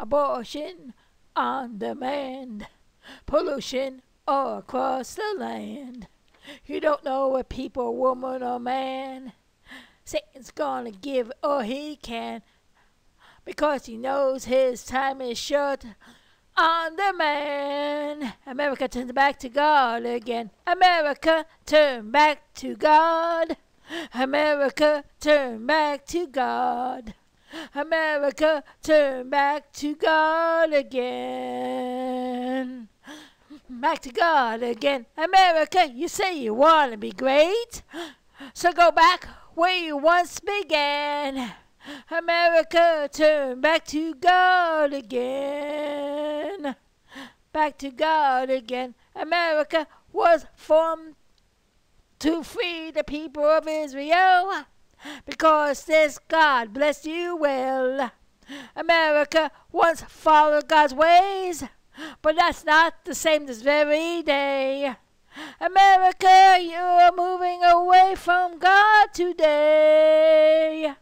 abortion on demand, pollution all across the land. You don't know what people, woman or man, Satan's gonna give all he can because he knows his time is short on the man. America turns back to God again. America turn back to God. America turn back to God. America turn back to God again. Back to God again. America, you say you want to be great. So go back where you once began. America, turn back to God again. Back to God again. America was formed to free the people of Israel because this God bless you well. America once followed God's ways, but that's not the same this very day. America, you're moving away from God today.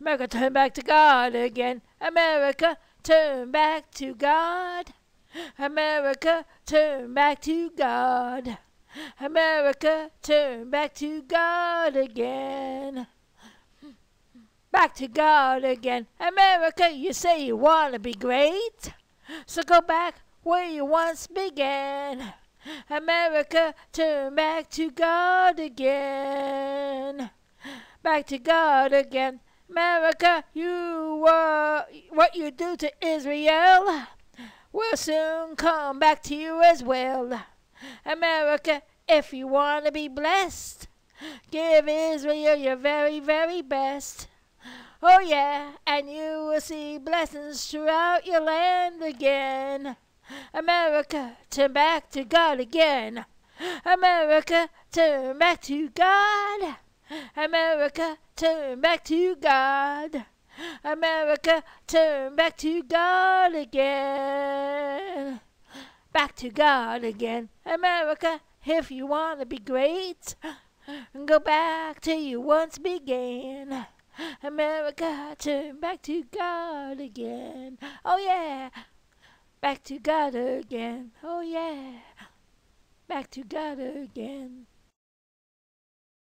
America, turn back to God again. America, turn back to God. America, turn back to God. America, turn back to God again. Back to God again. America, you say you want to be great. So go back where you once began. America, turn back to God again. Back to God again. America, you uh, what you do to Israel will soon come back to you as well. America, if you want to be blessed, give Israel your very, very best. Oh, yeah, and you will see blessings throughout your land again. America, turn back to God again. America, turn back to God. America, turn back to God. America, turn back to God again. Back to God again. America, if you want to be great, go back to you once began. America, turn back to God again. Oh, yeah. Back to God again. Oh, yeah. Back to God again.